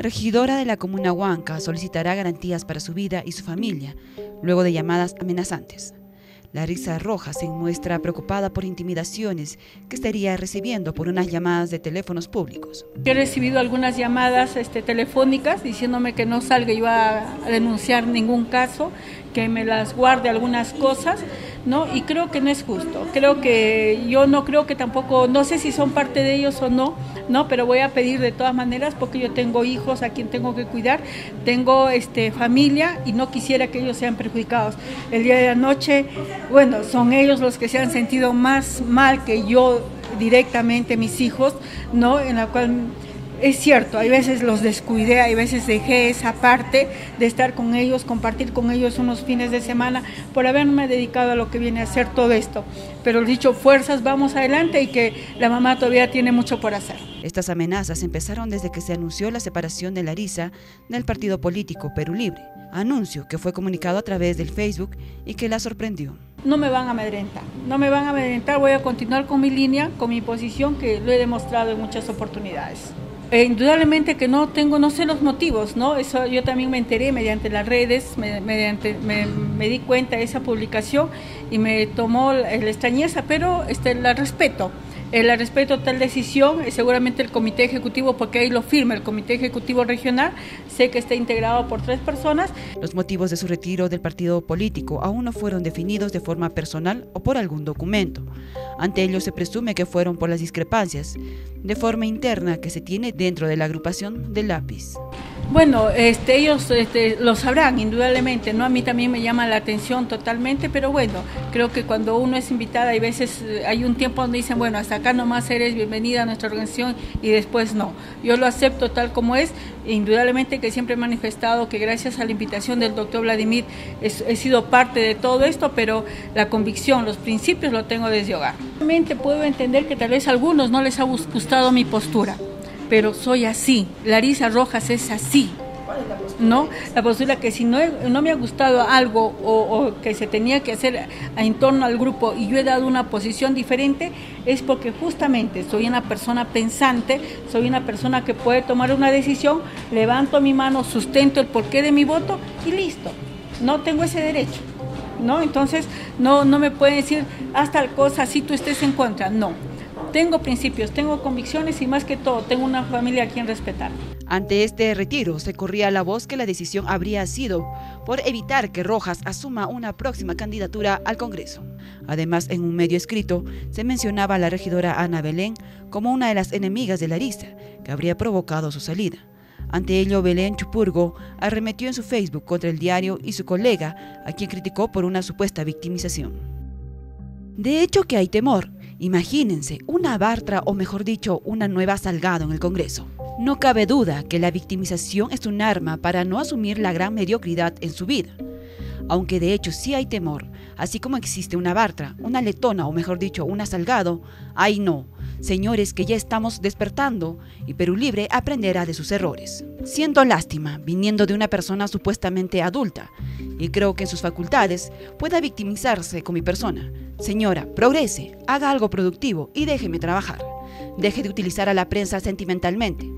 Regidora de la comuna Huanca solicitará garantías para su vida y su familia, luego de llamadas amenazantes. Larisa Rojas se muestra preocupada por intimidaciones que estaría recibiendo por unas llamadas de teléfonos públicos. He recibido algunas llamadas este, telefónicas diciéndome que no salga yo a denunciar ningún caso, que me las guarde algunas cosas, ¿no? Y creo que no es justo. Creo que yo no creo que tampoco, no sé si son parte de ellos o no, ¿no? Pero voy a pedir de todas maneras porque yo tengo hijos a quien tengo que cuidar, tengo este, familia y no quisiera que ellos sean perjudicados. El día de la noche bueno, son ellos los que se han sentido más mal que yo directamente, mis hijos, ¿no? En la cual es cierto, hay veces los descuidé, hay veces dejé esa parte de estar con ellos, compartir con ellos unos fines de semana por haberme dedicado a lo que viene a ser todo esto. Pero dicho, fuerzas, vamos adelante y que la mamá todavía tiene mucho por hacer. Estas amenazas empezaron desde que se anunció la separación de Larisa del partido político Perú Libre, anuncio que fue comunicado a través del Facebook y que la sorprendió no me van a amedrentar, no me van a amedrentar, voy a continuar con mi línea, con mi posición que lo he demostrado en muchas oportunidades. E indudablemente que no tengo, no sé los motivos, ¿no? Eso yo también me enteré mediante las redes, mediante, me, di cuenta de esa publicación y me tomó la, extrañeza, pero este, la respeto. El respeto tal decisión, eh, seguramente el comité ejecutivo, porque ahí lo firma el comité ejecutivo regional, sé que está integrado por tres personas. Los motivos de su retiro del partido político aún no fueron definidos de forma personal o por algún documento. Ante ello se presume que fueron por las discrepancias de forma interna que se tiene dentro de la agrupación del lápiz. Bueno, este, ellos este, lo sabrán, indudablemente, ¿no? A mí también me llama la atención totalmente, pero bueno, creo que cuando uno es invitada, hay veces, eh, hay un tiempo donde dicen, bueno, hasta acá nomás eres bienvenida a nuestra organización y después no. Yo lo acepto tal como es, indudablemente que siempre he manifestado que gracias a la invitación del doctor Vladimir he sido parte de todo esto, pero la convicción, los principios lo tengo desde hogar. Puedo entender que tal vez a algunos no les ha gustado mi postura pero soy así. Larisa Rojas es así. ¿no? La postura que si no, no me ha gustado algo o, que se tenía que hacer en torno al grupo y yo he dado una posición diferente, es porque justamente soy una persona pensante, soy una persona que puede tomar una decisión, levanto mi mano, sustento el porqué de mi voto y listo. No tengo ese derecho. ¿No? Entonces, no, no me pueden decir, haz tal cosa si tú estés en contra. No, tengo principios, tengo convicciones y más que todo, tengo una familia a quien respetar. Ante este retiro, se corría la voz que la decisión habría sido por evitar que Rojas asuma una próxima candidatura al Congreso. Además, en un medio escrito, se mencionaba a la regidora Ana Belén como una de las enemigas de Larisa, que habría provocado su salida. Ante ello, Belén Chupurgo arremetió en su Facebook contra el diario y su colega, a quien criticó por una supuesta victimización. De hecho que hay temor, Imagínense, una Bartra o mejor dicho, una nueva Salgado en el Congreso. No cabe duda que la victimización es un arma para no asumir la gran mediocridad en su vida. Aunque de hecho sí hay temor, así como existe una Bartra, una Letona o mejor dicho, una Salgado, ay no, señores que ya estamos despertando y Perú Libre aprenderá de sus errores. Siento lástima, viniendo de una persona supuestamente adulta, y creo que en sus facultades pueda victimizarse con mi persona. Señora, progrese, haga algo productivo y déjeme trabajar. Deje de utilizar a la prensa sentimentalmente.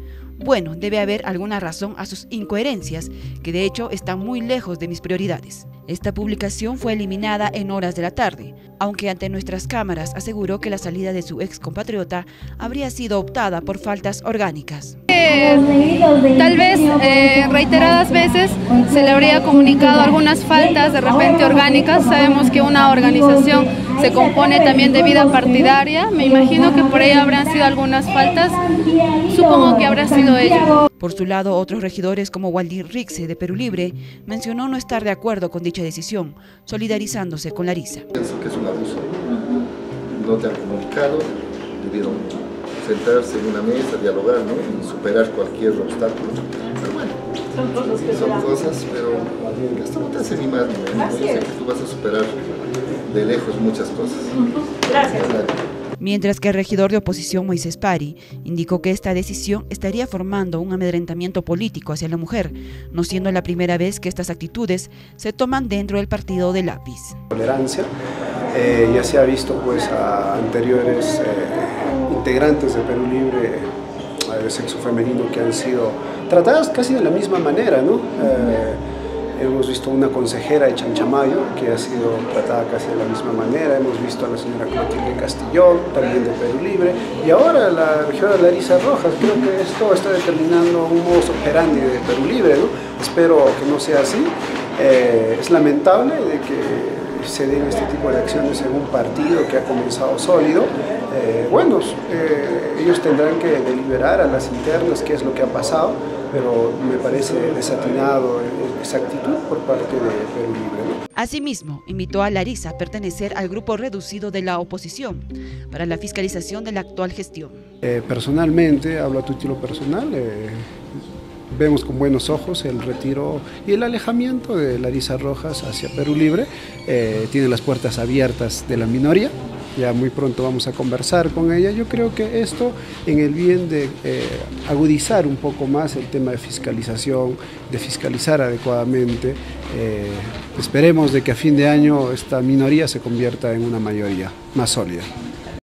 Bueno, debe haber alguna razón a sus incoherencias, que de hecho están muy lejos de mis prioridades. Esta publicación fue eliminada en horas de la tarde, aunque ante nuestras cámaras aseguró que la salida de su ex compatriota habría sido optada por faltas orgánicas. tal vez eh, reiteradas veces se le habría comunicado algunas faltas de repente orgánicas. Sabemos que una organización se compone también de vida partidaria. Me imagino que por ahí habrán sido algunas faltas. Supongo que habrá sido ella. Por su lado, otros regidores como Waldir Rixe de Perú Libre mencionó no estar de acuerdo con dicha decisión, solidarizándose con Larisa. Pienso que es un abuso. No te han comunicado, debieron sentarse en una mesa, dialogar ¿no? y superar cualquier obstáculo. Pero bueno, son cosas, que son cosas pero esto no te hace ni más ni menos. Yo sé que tú vas a superar de lejos muchas cosas. Gracias mientras que el regidor de oposición Moisés Pari indicó que esta decisión estaría formando un amedrentamiento político hacia la mujer, no siendo la primera vez que estas actitudes se toman dentro del partido de lápiz. Tolerancia, eh, ya se ha visto pues a anteriores eh, integrantes de Perú Libre de sexo femenino que han sido tratadas casi de la misma manera, ¿no? Hemos visto una consejera de Chanchamayo que ha sido tratada casi de la misma manera. Hemos visto a la señora Clotilde Castillón, también de Perú Libre. Y ahora la regidora Larisa Rojas. Creo que esto está determinando un modo operandi de Perú Libre. ¿no? Espero que no sea así. Eh, es lamentable de que se den este tipo de acciones en un partido que ha comenzado sólido. Eh, bueno, eh, ellos tendrán que deliberar a las internas qué es lo que ha pasado pero me parece desatinado esa actitud por parte de Perú Libre. Asimismo, invitó a Larisa a pertenecer al grupo reducido de la oposición para la fiscalización de la actual gestión. Eh, personalmente, hablo a título personal, eh, vemos con buenos ojos el retiro y el alejamiento de Larisa Rojas hacia Perú Libre. Eh, tiene las puertas abiertas de la minoría, ya muy pronto vamos a conversar con ella. Yo creo que esto en el bien de eh, agudizar un poco más el tema de fiscalización, de fiscalizar adecuadamente, eh, esperemos de que a fin de año esta minoría se convierta en una mayoría más sólida.